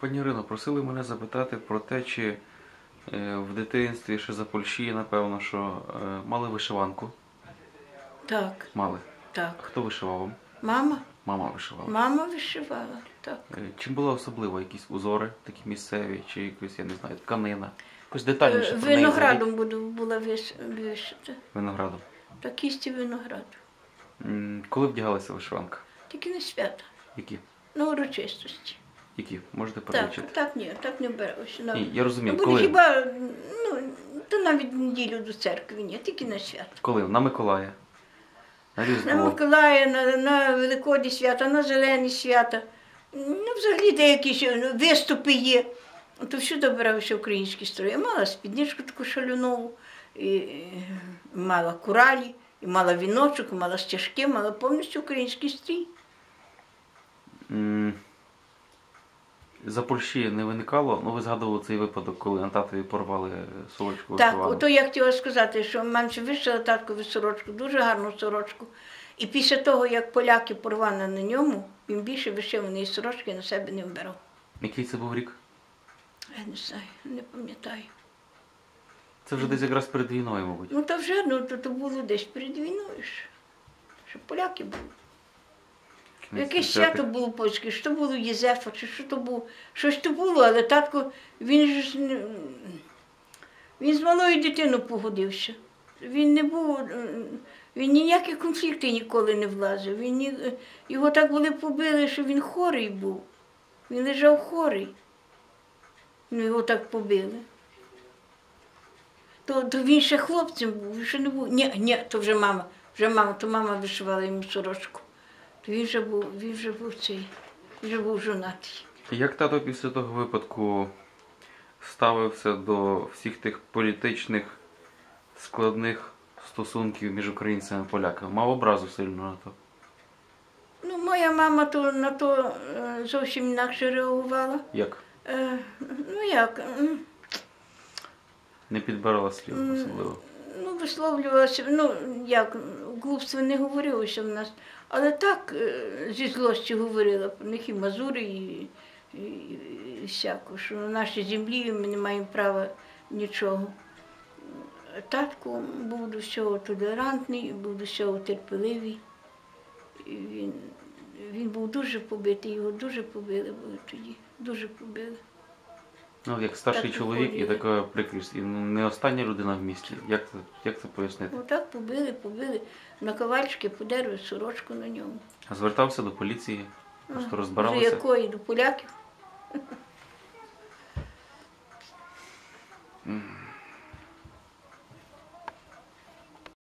Пані Ірино, просили мене запитати про те, чи е, в дитинстві ще за Польщі, напевно, що е, мали вишиванку. Так, Мали. так. Хто вишивав вам? Мама, Мама вишивала. мама вишивала, так. Е, Чим було особливо? Якісь узори такі місцеві, чи якось, я не знаю, тканина? Якось детальніше. Виноградом буду, була виш- вишита. Виноградом. Так кісті винограду. Коли вдягалася вишиванка? Тільки не свята. Які? На урочистості. Які? Можете Так, перелічити? так ні, так не беруся. На... Ні, я розумію, Ну, коли? хіба, ну, то навіть неділю до церкви, ні, тільки на свято. Коли? На Миколая. На На Миколая, на, на Великодні свята, на Зелені свята. Ну, взагалі деякі ну, виступи є. То всюди бралися українські строї. Я мала спідничку таку шалюнову, і, і мала куралі, і мала віночок, і мала стяжки, мала повністю український стрій. М, За Польщі не виникало, ну ви згадували цей випадок, коли на татові порвали сорочку Так, ото я хотіла сказати, що мамці вишила таткові сорочку, дуже гарну сорочку. І після того, як поляки порвали на ньому, він більше вишиваної сорочки на себе не вбирав. Який це був рік? Я не знаю, не пам'ятаю. Це вже десь якраз перед війною, мабуть. Ну то вже ну, то, то було десь перед війною. Що поляки були. 30-х. свято було польське, що було Єзефа, чи що то було. Щось то було, але татко, він ж він з малою дитиною погодився. Він не був, е, він ніякі конфлікти ніколи не влазив. Він ні, його так були побили, що він хорий був. Він лежав хорий. Ну, його так побили. То, то він ще хлопцем був, він ще не був. Ні, ні, то вже мама. Вже мама, то мама вишивала йому сорочку. То він вже був, він вже був цей, він вже був жонатий. Як тато після того випадку ставився до всіх тих політичних складних стосунків між українцями і поляками? Мав образу сильно на то. Ну, моя мама то на то е, зовсім інакше реагувала. Як? Е, ну як? м, Не підбирала слів особливо. Ну, висловлювалася, ну як, глупство не говорилося в нас, але так е, зі злості говорила про них і Мазури, і, і, і всяко, що на нашій землі ми не маємо права нічого. Татко був до всього толерантний, був до всього терпеливий. Він, він був дуже побитий, його дуже побили були тоді, дуже побили. Ну, як старший Так чоловік і така прикрість, і ну, не остання людина в місті. Як це, як це пояснити? Отак побили, побили, на ковальчики подерли сорочку на ньому. А звертався до поліції, просто До якої? До поляків?